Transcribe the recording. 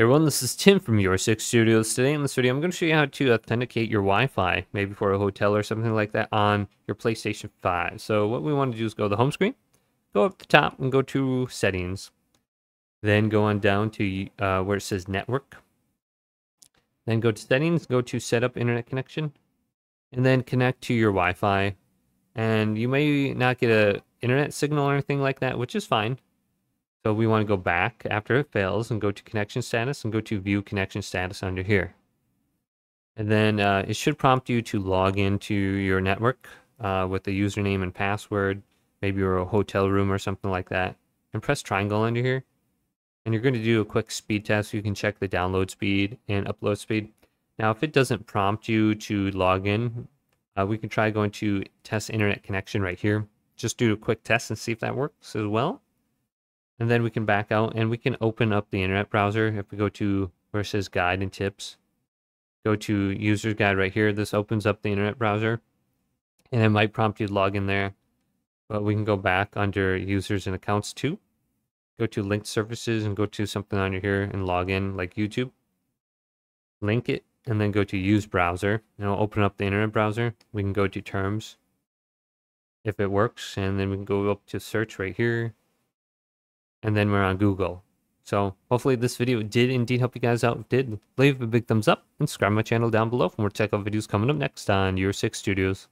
everyone, this is Tim from Your Six Studios. Today in this video, I'm going to show you how to authenticate your Wi-Fi, maybe for a hotel or something like that, on your PlayStation 5. So what we want to do is go to the home screen, go up the top and go to Settings. Then go on down to uh, where it says Network. Then go to Settings, go to Setup Internet Connection, and then connect to your Wi-Fi. And you may not get a internet signal or anything like that, which is fine. So we want to go back after it fails and go to connection status and go to view connection status under here. And then uh, it should prompt you to log into your network uh, with the username and password, maybe you're a hotel room or something like that. And press triangle under here. And you're going to do a quick speed test. So you can check the download speed and upload speed. Now, if it doesn't prompt you to log in, uh, we can try going to test internet connection right here. Just do a quick test and see if that works as well. And then we can back out and we can open up the internet browser. If we go to where it says guide and tips, go to user's guide right here. This opens up the internet browser and it might prompt you to log in there. But we can go back under users and accounts too. Go to linked services and go to something under here and log in like YouTube. Link it and then go to use browser. And it'll open up the internet browser. We can go to terms if it works and then we can go up to search right here and then we're on Google. So hopefully this video did indeed help you guys out. Did, leave a big thumbs up and subscribe my channel down below for more tech videos coming up next on Your Six Studios.